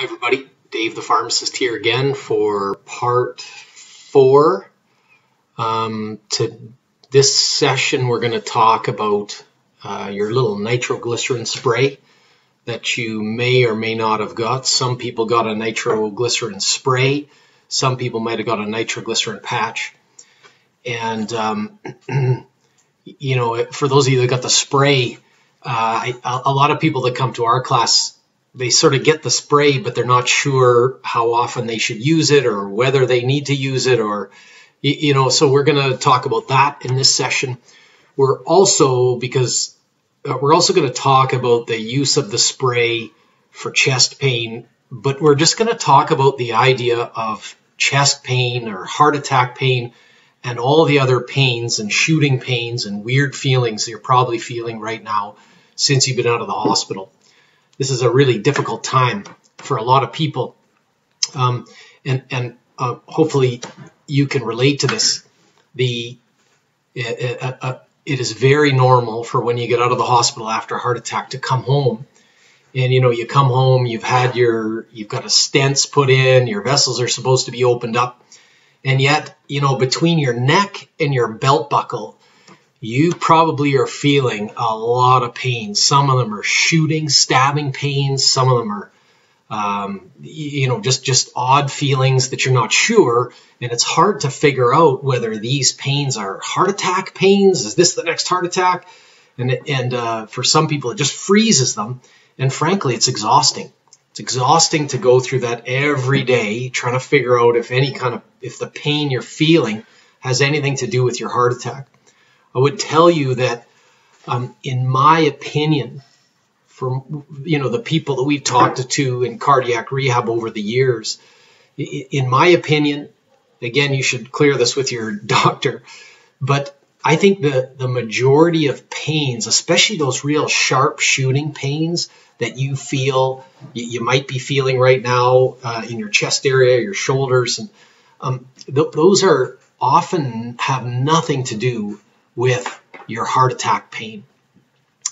Hi, everybody. Dave the pharmacist here again for part four. Um, to this session, we're going to talk about uh, your little nitroglycerin spray that you may or may not have got. Some people got a nitroglycerin spray. Some people might have got a nitroglycerin patch. And, um, you know, for those of you that got the spray, uh, I, a lot of people that come to our class they sort of get the spray, but they're not sure how often they should use it or whether they need to use it or, you know, so we're going to talk about that in this session. We're also, because uh, we're also going to talk about the use of the spray for chest pain, but we're just going to talk about the idea of chest pain or heart attack pain and all the other pains and shooting pains and weird feelings that you're probably feeling right now since you've been out of the hospital this is a really difficult time for a lot of people. Um, and and uh, hopefully you can relate to this. The it, uh, uh, it is very normal for when you get out of the hospital after a heart attack to come home and you know you come home you've had your you've got a stents put in your vessels are supposed to be opened up and yet you know between your neck and your belt buckle you probably are feeling a lot of pain. Some of them are shooting, stabbing pains. Some of them are, um, you know, just just odd feelings that you're not sure, and it's hard to figure out whether these pains are heart attack pains. Is this the next heart attack? And and uh, for some people, it just freezes them, and frankly, it's exhausting. It's exhausting to go through that every day, trying to figure out if any kind of if the pain you're feeling has anything to do with your heart attack. I would tell you that, um, in my opinion, from you know the people that we've talked to in cardiac rehab over the years, in my opinion, again, you should clear this with your doctor, but I think the the majority of pains, especially those real sharp shooting pains that you feel you, might be feeling right now uh, in your chest area, your shoulders, and um, th- those are often have nothing to do with your heart attack pain.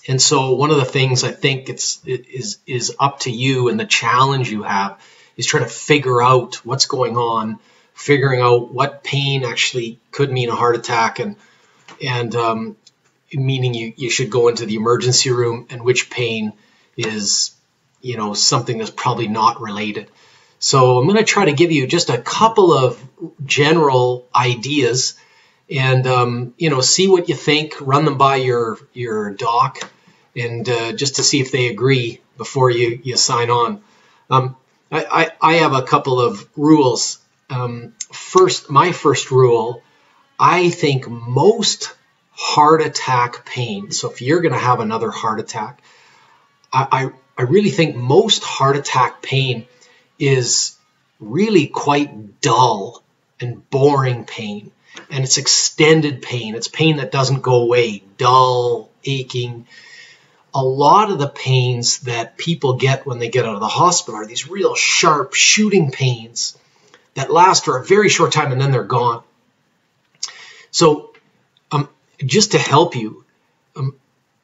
And so one of the things I think it's it is is up to you and the challenge you have is trying to figure out what's going on, figuring out what pain actually could mean a heart attack and and um, meaning you, you should go into the emergency room and which pain is you know something that's probably not related. So I'm going to try to give you just a couple of general ideas and um, you know see what you think. Run them by your your doc, and uh, just to see if they agree before you you sign on. Um, I, I, I have a couple of rules. Um, first, my first rule, I think most heart attack pain. So if you're going to have another heart attack, I, I, I really think most heart attack pain is really quite dull and boring pain and it's extended pain. It's pain that doesn't go away, dull, aching. A lot of the pains that people get when they get out of the hospital are these real sharp shooting pains that last for a very short time and then they're gone. So, um, just to help you, um,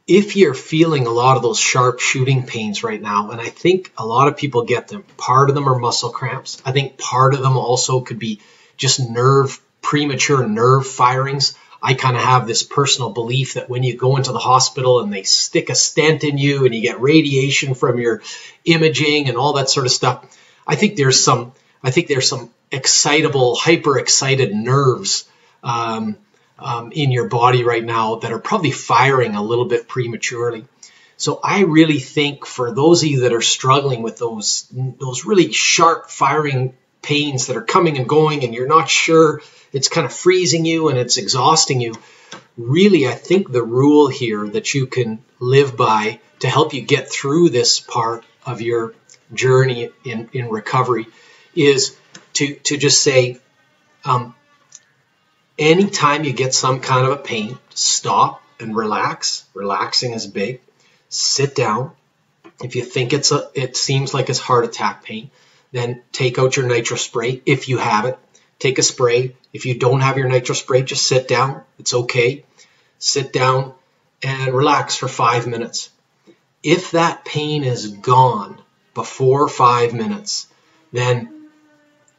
if you're feeling a lot of those sharp shooting pains right now, and I think a lot of people get them, part of them are muscle cramps. I think part of them also could be just nerve premature nerve firings. I kind of have this personal belief that when you go into the hospital and they stick a stent in you and you get radiation from your imaging and all that sort of stuff, I think there's some I think there's some excitable, hyper excited nerves um, um, in your body right now that are probably firing a little bit prematurely. So I really think for those of you that are struggling with those those really sharp firing pains that are coming and going and you're not sure it's kind of freezing you and it's exhausting you really i think the rule here that you can live by to help you get through this part of your journey in, in recovery is to, to just say um, anytime you get some kind of a pain stop and relax. Relaxing is big. Sit down. If you think it's a it seems like it's heart attack pain then take out your nitro spray if you have it. Take a spray. If you don't have your nitro spray, just sit down. It's okay. Sit down and relax for five minutes. If that pain is gone before five minutes, then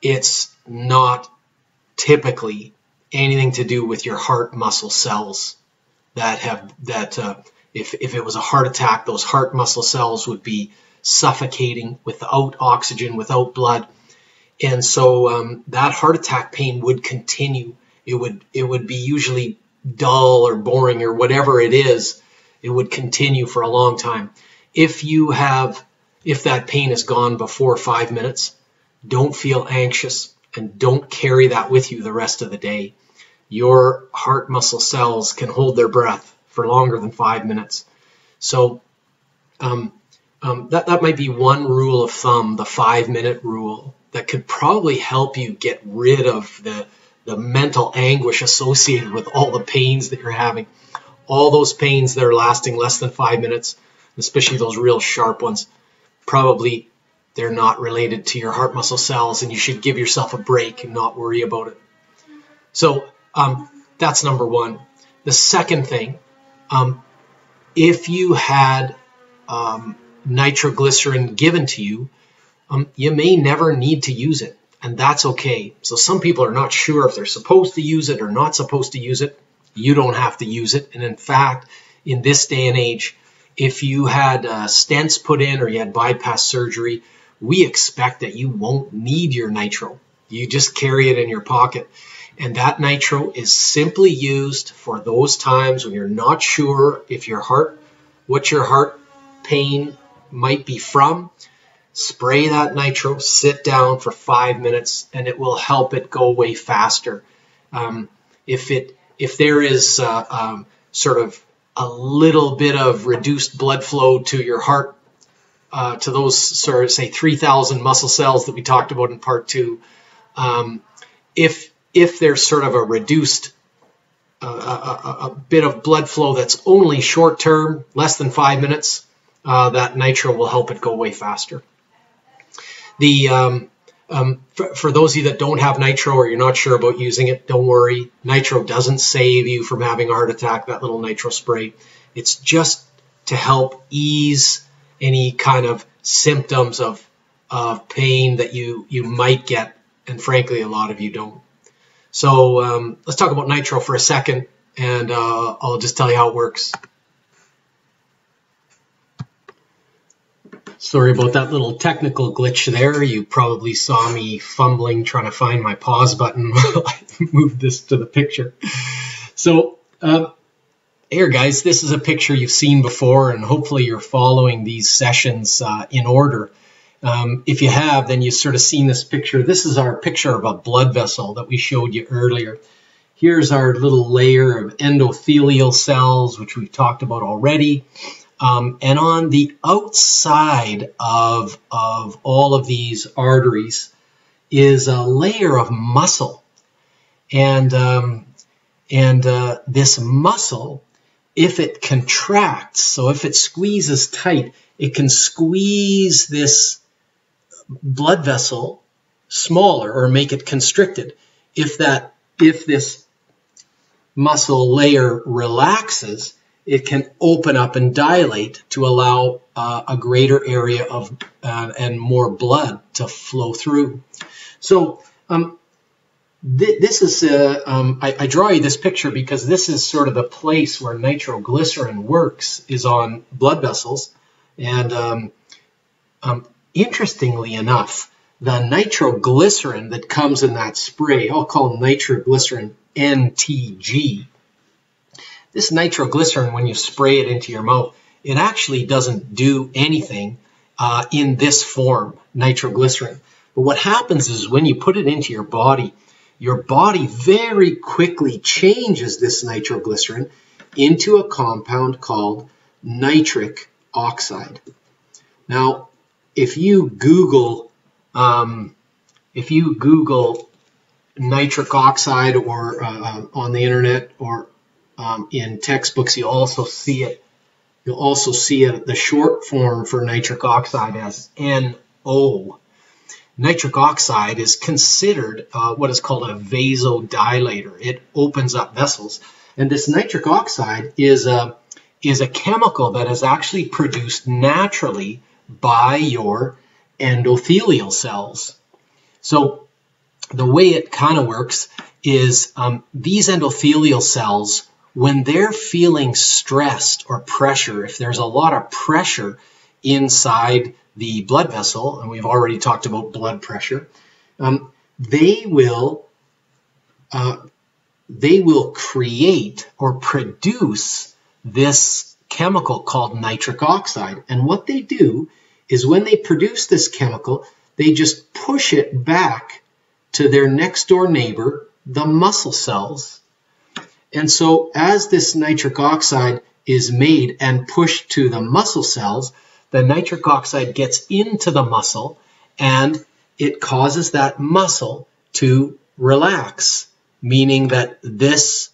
it's not typically anything to do with your heart muscle cells that have that uh, if, if it was a heart attack, those heart muscle cells would be suffocating without oxygen, without blood. And so um, that heart attack pain would continue. It would it would be usually dull or boring or whatever it is. It would continue for a long time. If you have if that pain is gone before five minutes, don't feel anxious and don't carry that with you the rest of the day. Your heart muscle cells can hold their breath for longer than five minutes. So um, um, that, that might be one rule of thumb, the five minute rule, that could probably help you get rid of the, the mental anguish associated with all the pains that you're having. All those pains that are lasting less than five minutes, especially those real sharp ones, probably they're not related to your heart muscle cells, and you should give yourself a break and not worry about it. So um, that's number one. The second thing um, if you had um, nitroglycerin given to you, um, you may never need to use it, and that's okay. So some people are not sure if they're supposed to use it or not supposed to use it. You don't have to use it, and in fact, in this day and age, if you had uh, stents put in or you had bypass surgery, we expect that you won't need your nitro. You just carry it in your pocket. And that nitro is simply used for those times when you're not sure if your heart, what your heart pain might be from. Spray that nitro, sit down for five minutes, and it will help it go away faster. Um, if it if there is uh, um, sort of a little bit of reduced blood flow to your heart, uh, to those sort of say 3,000 muscle cells that we talked about in part two, um, if if there's sort of a reduced a, a, a, bit of blood flow that's only short term, less than five minutes, uh, that nitro will help it go away faster. The um, um, for, for, those of you that don't have nitro or you're not sure about using it, don't worry. Nitro doesn't save you from having a heart attack. That little nitro spray, it's just to help ease any kind of symptoms of of pain that you you might get, and frankly, a lot of you don't. So um, let's talk about Nitro for a second, and uh, I'll just tell you how it works. Sorry about that little technical glitch there. You probably saw me fumbling trying to find my pause button while I moved this to the picture. So uh, here, guys, this is a picture you've seen before, and hopefully you're following these sessions uh, in order. Um, if you have, then you've sort of seen this picture. This is our picture of a blood vessel that we showed you earlier. Here's our little layer of endothelial cells, which we've talked about already. Um, and on the outside of, of all of these arteries is a layer of muscle. And, um, and uh, this muscle, if it contracts, so if it squeezes tight, it can squeeze this blood vessel smaller or make it constricted. If that if this muscle layer relaxes, it can open up and dilate to allow uh, a greater area of uh, and more blood to flow through. So um, th this is uh, um, I, I, draw you this picture because this is sort of the place where nitroglycerin works is on blood vessels, and um, um interestingly enough, the nitroglycerin that comes in that spray, I'll call nitroglycerin NTG. This nitroglycerin, when you spray it into your mouth, it actually doesn't do anything uh, in this form, nitroglycerin. But what happens is when you put it into your body, your body very quickly changes this nitroglycerin into a compound called nitric oxide. Now, if you Google, um, if you Google nitric oxide or uh, uh, on the internet or um, in textbooks, you also see it. You'll also see it, the short form for nitric oxide as NO. Nitric oxide is considered uh, what is called a vasodilator. It opens up vessels. And this nitric oxide is a, is a chemical that is actually produced naturally by your endothelial cells. So the way it kind of works is um, these endothelial cells, when they're feeling stressed or pressure, if there's a lot of pressure inside the blood vessel, and we've already talked about blood pressure, um, they will uh, they will create or produce this chemical called nitric oxide. And what they do is when they produce this chemical, they just push it back to their next door neighbor, the muscle cells. And so as this nitric oxide is made and pushed to the muscle cells, the nitric oxide gets into the muscle and it causes that muscle to relax, meaning that this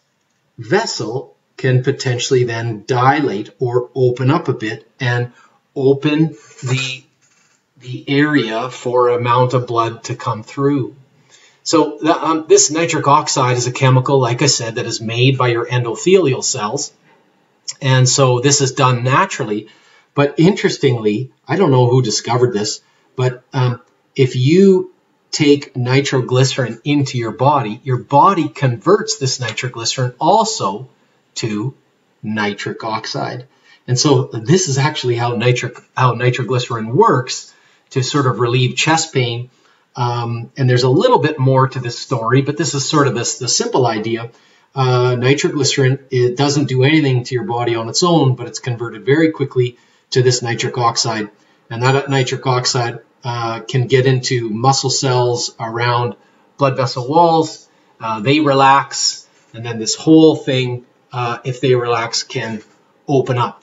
vessel can potentially then dilate or open up a bit and open the, the area for amount of blood to come through. So the, um, this nitric oxide is a chemical, like I said, that is made by your endothelial cells. And so this is done naturally. But interestingly, I don't know who discovered this, but um, if you take nitroglycerin into your body, your body converts this nitroglycerin also to nitric oxide. And so this is actually how nitric how nitroglycerin works to sort of relieve chest pain. Um, and there's a little bit more to this story, but this is sort of this the simple idea. Uh, nitroglycerin it doesn't do anything to your body on its own, but it's converted very quickly to this nitric oxide, and that nitric oxide uh, can get into muscle cells around blood vessel walls. Uh, they relax, and then this whole thing, uh, if they relax, can open up.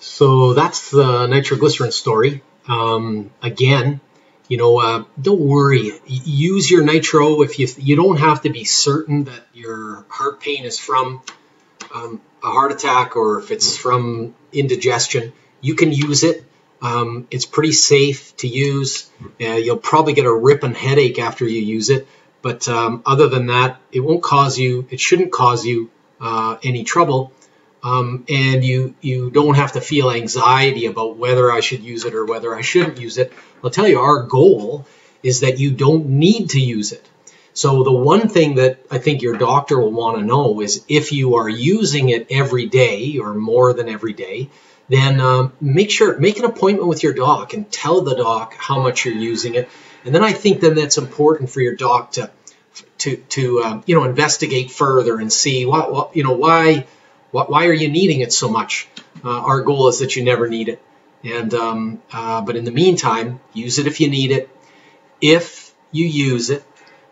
So that's the nitroglycerin story. Um, again, you know, uh, don't worry. Use your nitro if you you don't have to be certain that your heart pain is from um, a heart attack or if it's from indigestion. You can use it. Um, it's pretty safe to use. Uh, you'll probably get a ripping headache after you use it, but um, other than that, it won't cause you. It shouldn't cause you uh, any trouble. Um, and you you don't have to feel anxiety about whether I should use it or whether I shouldn't use it. I'll tell you, our goal is that you don't need to use it. So the one thing that I think your doctor will want to know is if you are using it every day or more than every day, then um, make sure make an appointment with your doc and tell the doc how much you're using it. And then I think then that's important for your doc to to to um, you know investigate further and see what, what you know why why are you needing it so much? Uh, our goal is that you never need it. And um, uh, but in the meantime, use it if you need it. If you use it,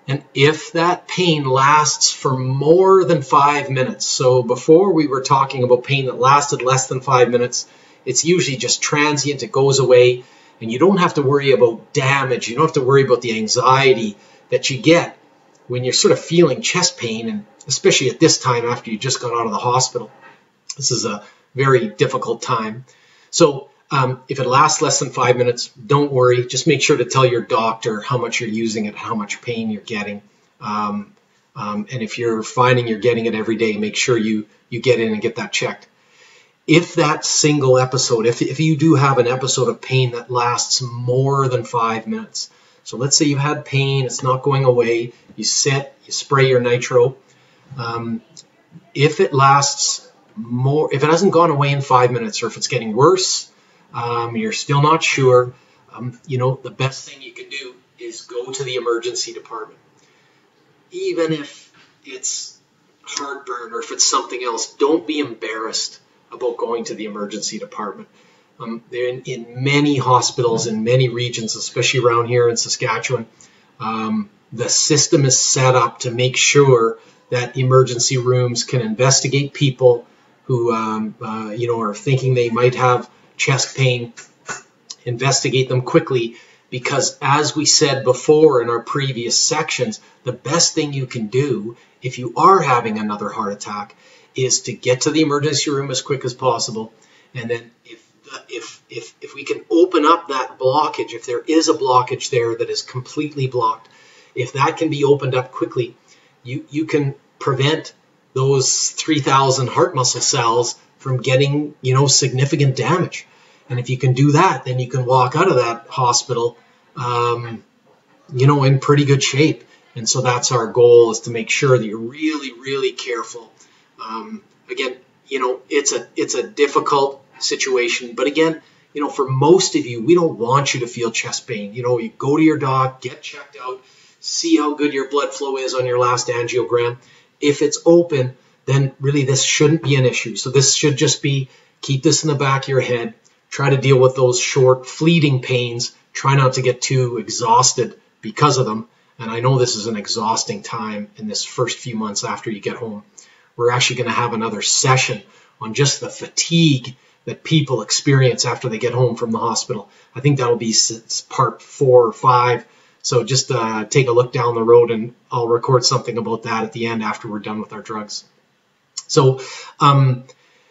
and if that pain lasts for more than five minutes, so before we were talking about pain that lasted less than five minutes, it's usually just transient, it goes away, and you don't have to worry about damage. You don't have to worry about the anxiety that you get when you're sort of feeling chest pain, and especially at this time after you just got out of the hospital. This is a very difficult time. So um, if it lasts less than five minutes, don't worry. Just make sure to tell your doctor how much you're using it, how much pain you're getting. Um, um, and if you're finding you're getting it every day, make sure you, you get in and get that checked. If that single episode, if, if you do have an episode of pain that lasts more than five minutes, so let's say you've had pain, it's not going away, you sit, you spray your nitro. Um, if it lasts more, if it hasn't gone away in five minutes, or if it's getting worse, um, you're still not sure, um, you know, the best thing you can do is go to the emergency department. Even if it's heartburn or if it's something else, don't be embarrassed about going to the emergency department. Um, in, in, many hospitals in many regions, especially around here in Saskatchewan, um, the system is set up to make sure that emergency rooms can investigate people who, um, uh, you know, are thinking they might have chest pain. Investigate them quickly because, as we said before in our previous sections, the best thing you can do if you are having another heart attack is to get to the emergency room as quick as possible, and then if if, if, if we can open up that blockage, if there is a blockage there that is completely blocked, if that can be opened up quickly, you, you can prevent those 3,000 heart muscle cells from getting, you know, significant damage. And if you can do that, then you can walk out of that hospital, um, you know, in pretty good shape. And so that's our goal is to make sure that you're really, really careful. Um, again, you know, it's a it's a difficult situation, but again, you know, for most of you, we don't want you to feel chest pain. You know, you go to your doc, get checked out, see how good your blood flow is on your last angiogram. If it's open, then really this shouldn't be an issue. So this should just be keep this in the back of your head. Try to deal with those short, fleeting pains. Try not to get too exhausted because of them. And I know this is an exhausting time in this first few months after you get home. We're actually going to have another session on just the fatigue that people experience after they get home from the hospital. I think that'll be part four or five. So just uh, take a look down the road and I'll record something about that at the end after we're done with our drugs. So, um,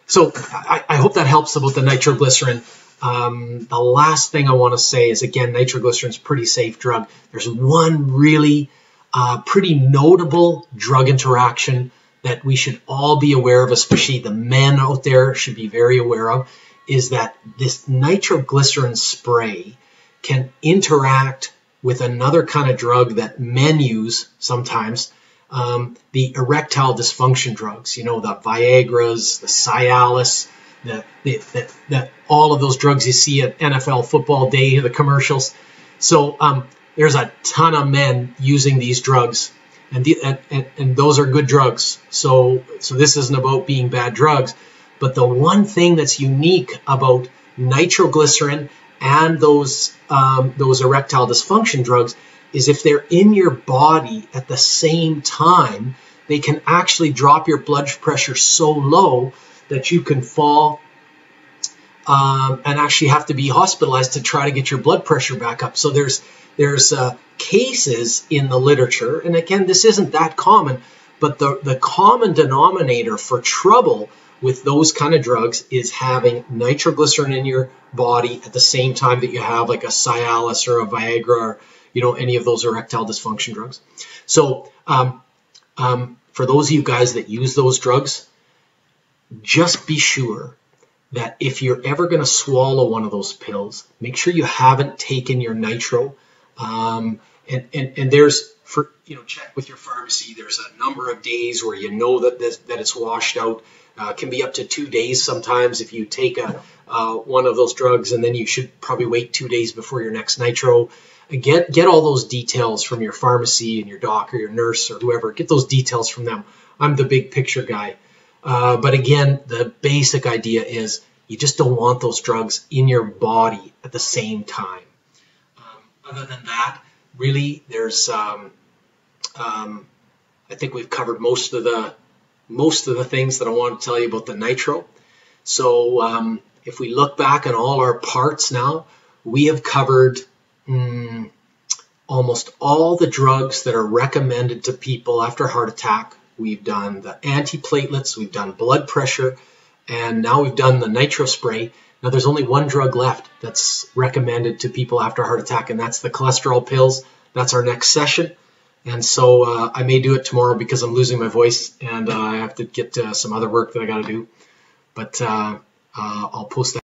so I, I, hope that helps about the nitroglycerin. Um, the last thing I want to say is again, nitroglycerin is pretty safe drug. There's one really uh, pretty notable drug interaction that we should all be aware of, especially the men out there should be very aware of, is that this nitroglycerin spray can interact with another kind of drug that men use sometimes, um, the erectile dysfunction drugs, you know, the Viagra's, the Cialis, the, the, the, the, all of those drugs you see at NFL football day, the commercials. So um, there's a ton of men using these drugs and, the, and, and, those are good drugs. So so this isn't about being bad drugs, but the one thing that's unique about nitroglycerin and those um, those erectile dysfunction drugs is if they're in your body at the same time, they can actually drop your blood pressure so low that you can fall um, and actually have to be hospitalized to try to get your blood pressure back up. So there's there's uh, cases in the literature, and again, this isn't that common, but the, the common denominator for trouble with those kind of drugs is having nitroglycerin in your body at the same time that you have like a Cialis or a Viagra or you know any of those erectile dysfunction drugs. So um, um, for those of you guys that use those drugs, just be sure that if you're ever going to swallow one of those pills, make sure you haven't taken your nitro um, and, and, and there's for you know check with your pharmacy. There's a number of days where you know that this, that it's washed out. Uh, can be up to two days sometimes if you take a uh, one of those drugs, and then you should probably wait two days before your next nitro. Get get all those details from your pharmacy and your doc or your nurse or whoever. Get those details from them. I'm the big picture guy. Uh, but again, the basic idea is you just don't want those drugs in your body at the same time other than that, really, there's um, um, I think we've covered most of the most of the things that I want to tell you about the nitro. So um, if we look back on all our parts now, we have covered mm, almost all the drugs that are recommended to people after heart attack. We've done the antiplatelets, we've done blood pressure, and now we've done the nitro spray. Now, there's only one drug left that's recommended to people after a heart attack, and that's the cholesterol pills. That's our next session. And so uh, I may do it tomorrow because I'm losing my voice and uh, I have to get uh, some other work that I got to do. But uh, uh, I'll post that.